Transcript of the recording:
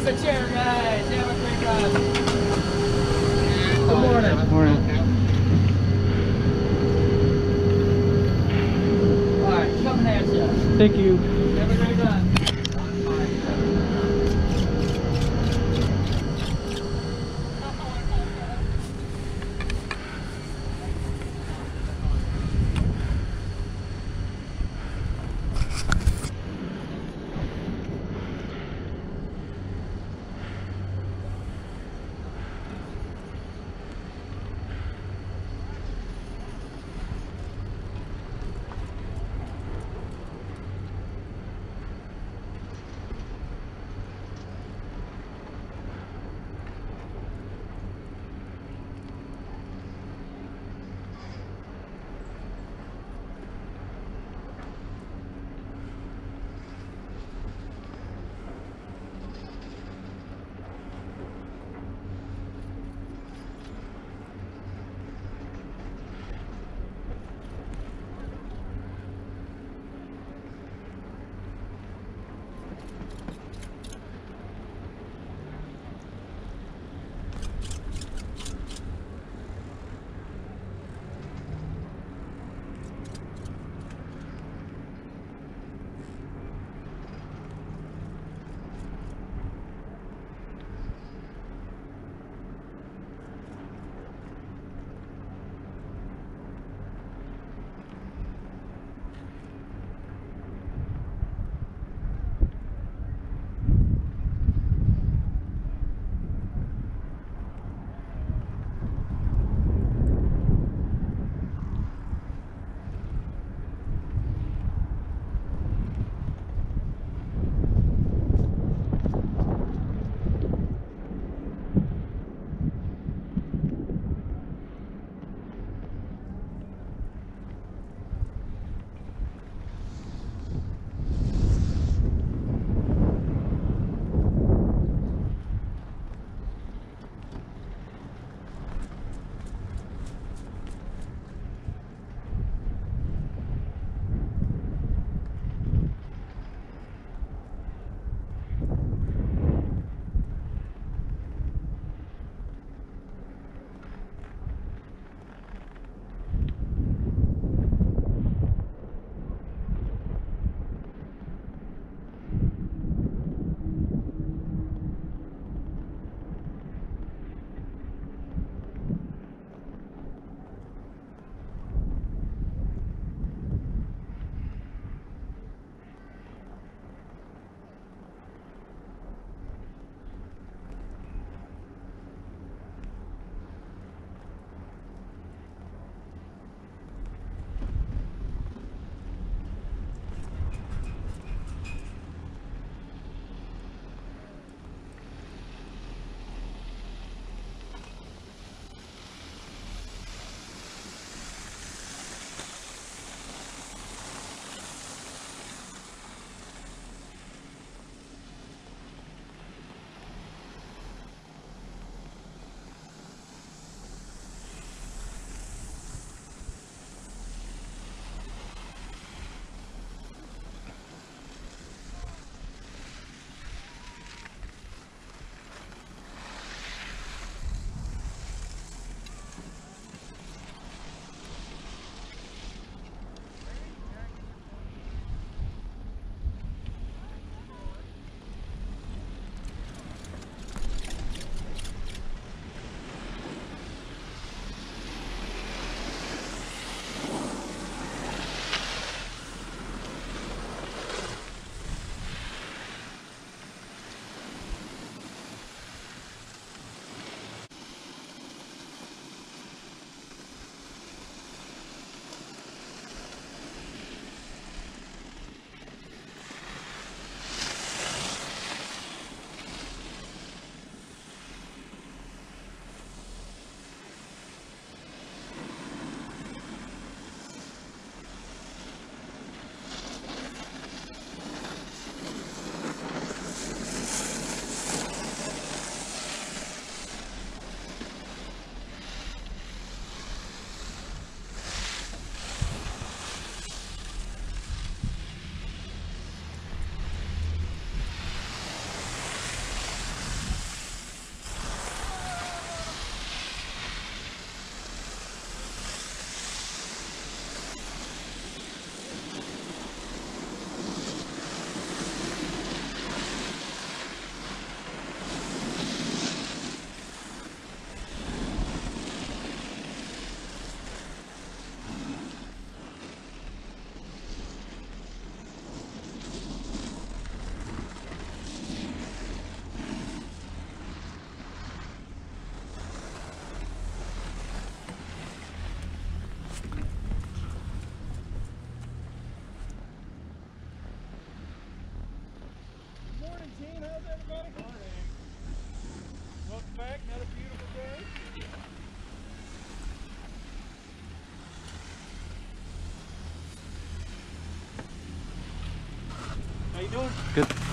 us a cheer, guys. Have a great run. Good morning. Morning. All right, coming at you. Thank you. 18. How's everybody? Morning. Welcome back. Another beautiful day. How you doing? Good.